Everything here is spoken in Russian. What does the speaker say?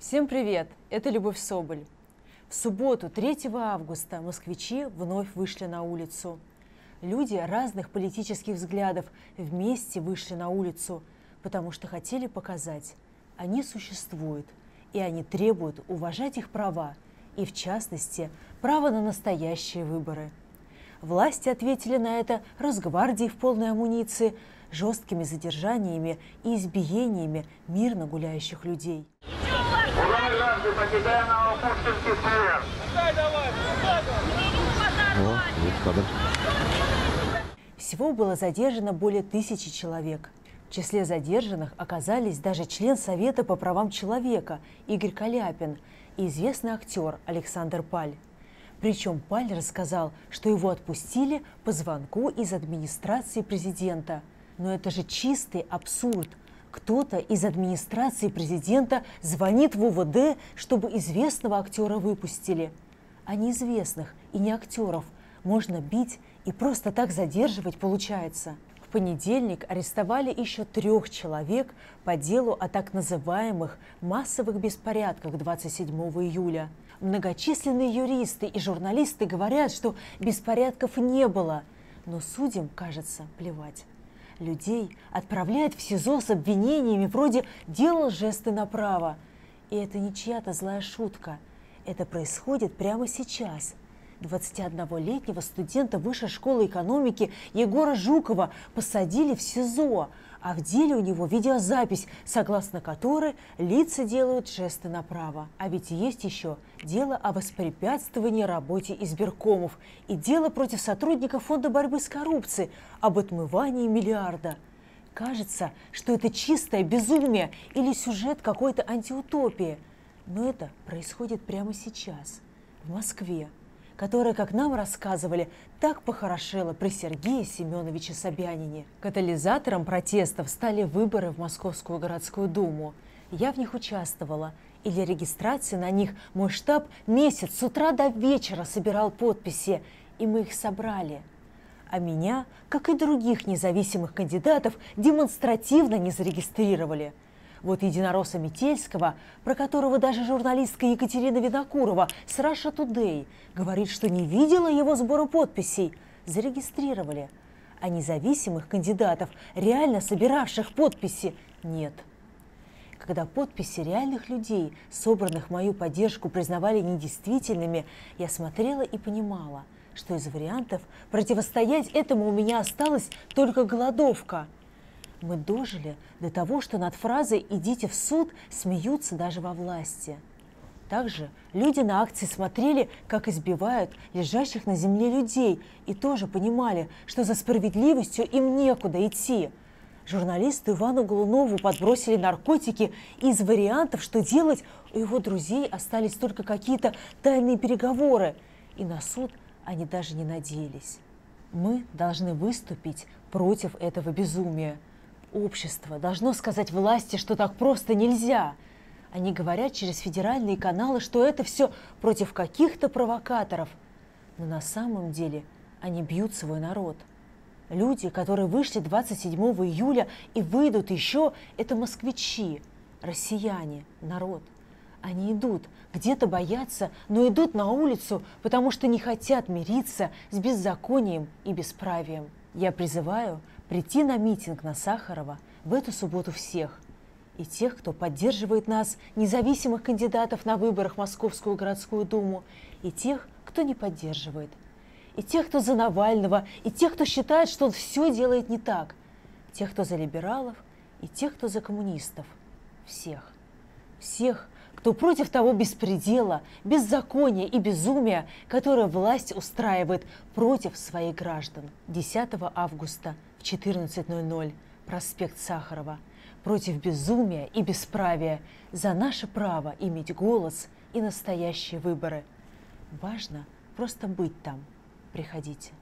Всем привет! Это Любовь Соболь. В субботу, 3 августа, москвичи вновь вышли на улицу. Люди разных политических взглядов вместе вышли на улицу, потому что хотели показать, они существуют, и они требуют уважать их права, и в частности, право на настоящие выборы. Власти ответили на это Росгвардией в полной амуниции, жесткими задержаниями и избиениями мирно гуляющих людей. Ура, граждане, покидаем Новопушкинский сквер. О, вот кадр. Всего было задержано более тысячи человек. В числе задержанных оказались даже член Совета по правам человека Игорь Каляпин и известный актер Александр Паль. Причем Паль рассказал, что его отпустили по звонку из администрации президента. Но это же чистый абсурд. Кто-то из администрации президента звонит в УВД, чтобы известного актера выпустили. А неизвестных и не актеров можно бить и просто так задерживать получается. В понедельник арестовали еще трех человек по делу о так называемых массовых беспорядках 27 июля. Многочисленные юристы и журналисты говорят, что беспорядков не было, но судьям, кажется, плевать людей отправляют в СИЗО с обвинениями вроде «делал жесты направо». И это не чья-то злая шутка. Это происходит прямо сейчас. 21-летнего студента Высшей школы экономики Егора Жукова посадили в СИЗО, а в деле у него видеозапись, согласно которой лица делают жесты направо. А ведь есть еще дело о воспрепятствовании работе избиркомов и дело против сотрудников Фонда борьбы с коррупцией об отмывании миллиарда. Кажется, что это чистое безумие или сюжет какой-то антиутопии. Но это происходит прямо сейчас, в Москве которая, как нам рассказывали, так похорошела при Сергее Семеновиче Собянине. Катализатором протестов стали выборы в Московскую городскую думу. Я в них участвовала, и для регистрации на них мой штаб месяц с утра до вечера собирал подписи, и мы их собрали. А меня, как и других независимых кандидатов, демонстративно не зарегистрировали – вот единоросса Метельского, про которого даже журналистка Екатерина Винокурова с Russia Today говорит, что не видела его сбора подписей, зарегистрировали. А независимых кандидатов, реально собиравших подписи, нет. Когда подписи реальных людей, собранных в мою поддержку, признавали недействительными, я смотрела и понимала, что из вариантов противостоять этому у меня осталась только голодовка – мы дожили до того, что над фразой «идите в суд» смеются даже во власти. Также люди на акции смотрели, как избивают лежащих на земле людей, и тоже понимали, что за справедливостью им некуда идти. Журналисту Ивану Голунову подбросили наркотики, из вариантов, что делать, у его друзей остались только какие-то тайные переговоры, и на суд они даже не надеялись. Мы должны выступить против этого безумия – Общество должно сказать власти, что так просто нельзя. Они говорят через федеральные каналы, что это все против каких-то провокаторов. Но на самом деле они бьют свой народ. Люди, которые вышли 27 июля и выйдут еще, это москвичи, россияне, народ. Они идут, где-то боятся, но идут на улицу, потому что не хотят мириться с беззаконием и бесправием. Я призываю прийти на митинг на Сахарова в эту субботу всех. И тех, кто поддерживает нас, независимых кандидатов на выборах в Московскую городскую думу, и тех, кто не поддерживает. И тех, кто за Навального, и тех, кто считает, что он все делает не так. Тех, кто за либералов, и тех, кто за коммунистов. Всех. Всех, кто против того беспредела, беззакония и безумия, которое власть устраивает против своих граждан. 10 августа в 14.00 проспект Сахарова против безумия и бесправия за наше право иметь голос и настоящие выборы. Важно просто быть там. Приходите.